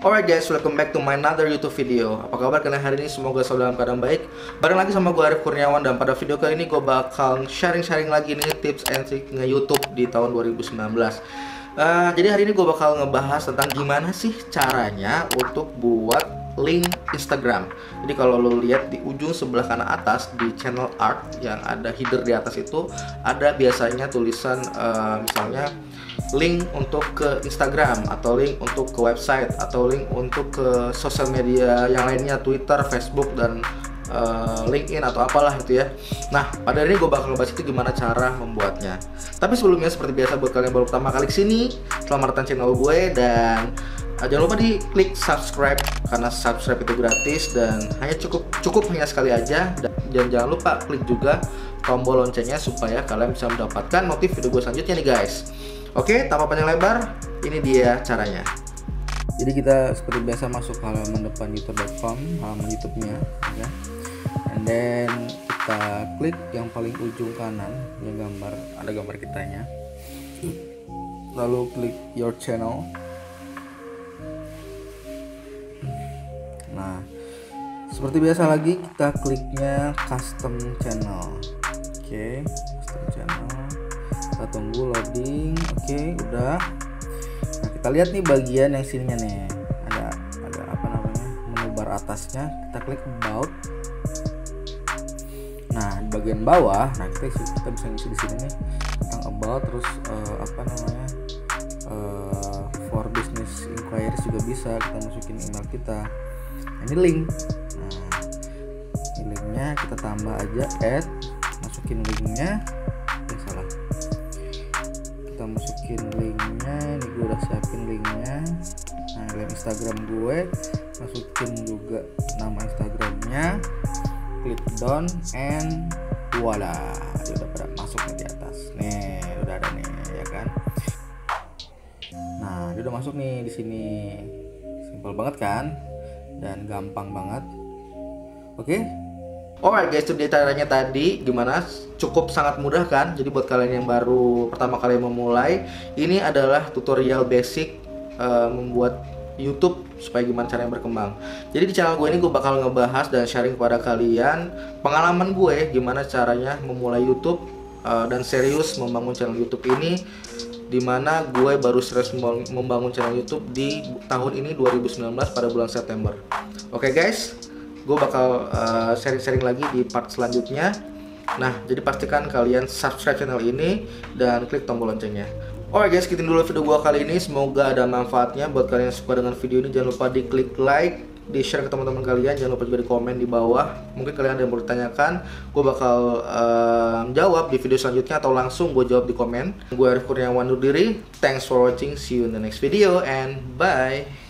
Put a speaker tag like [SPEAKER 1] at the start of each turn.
[SPEAKER 1] Alright guys, welcome back to my another YouTube video. Apa kabar kalian hari ini? Semoga selalu dalam keadaan baik. Bareng lagi sama gue Arif Kurniawan Dan pada video kali ini gue bakal sharing-sharing lagi nih Tips and trick nge-youtube di tahun 2019 uh, Jadi hari ini gue bakal ngebahas tentang gimana sih caranya Untuk buat link Instagram. Jadi kalau lo lihat di ujung sebelah kanan atas Di channel art yang ada header di atas itu Ada biasanya tulisan uh, misalnya link untuk ke Instagram atau link untuk ke website atau link untuk ke sosial media yang lainnya Twitter, Facebook dan uh, LinkedIn atau apalah itu ya. Nah pada hari ini gue bakal ngebahas itu gimana cara membuatnya. Tapi sebelumnya seperti biasa buat kalian baru pertama kali ke sini, selamat datang channel gue dan uh, jangan lupa di klik subscribe karena subscribe itu gratis dan hanya cukup cukup hanya sekali aja dan, dan jangan lupa klik juga tombol loncengnya supaya kalian bisa mendapatkan notif video gue selanjutnya nih guys. Oke, tanpa panjang lebar, ini dia caranya. Jadi kita seperti biasa masuk halaman depan youtube.com, halaman YouTube-nya, ya. And then kita klik yang paling ujung kanan, yang gambar ada gambar kitanya. Lalu klik your channel. Nah, seperti biasa lagi kita kliknya custom channel. Oke, custom channel kita tunggu loading. Oke okay, udah. Nah kita lihat nih bagian yang sininya nih. Ada ada apa namanya? Menu bar atasnya. Kita klik about. Nah di bagian bawah nah kita kita bisa ngisi di sini nih tentang about terus uh, apa namanya? Uh, for business inquiries juga bisa. Kita masukin email kita. Nah, ini link. Nah linknya kita tambah aja add. Masukin linknya Instagram gue masukin juga nama Instagramnya klik down and voila. Dia udah pada masuk di atas. Nih udah ada nih ya kan? Nah dia udah masuk nih di sini. Simpel banget kan? Dan gampang banget. Oke? Okay? Alright guys, dia caranya tadi. Gimana? Cukup sangat mudah kan? Jadi buat kalian yang baru pertama kali memulai, ini adalah tutorial basic uh, membuat YouTube supaya gimana caranya berkembang. Jadi di channel gue ini gue bakal ngebahas dan sharing kepada kalian pengalaman gue gimana caranya memulai YouTube uh, dan serius membangun channel YouTube ini di mana gue baru serius membangun channel YouTube di tahun ini 2019 pada bulan September. Oke okay, guys, gue bakal uh, sharing-sharing lagi di part selanjutnya nah jadi pastikan kalian subscribe channel ini dan klik tombol loncengnya Alright guys, sekian dulu video gue kali ini. Semoga ada manfaatnya buat kalian yang suka dengan video ini. Jangan lupa di klik like, di share ke teman-teman kalian. Jangan lupa juga di komen di bawah. Mungkin kalian ada yang mau ditanyakan, gue bakal uh, jawab di video selanjutnya atau langsung gue jawab di komen. Gue Arif Kurniawan undur diri. Thanks for watching. See you in the next video and bye.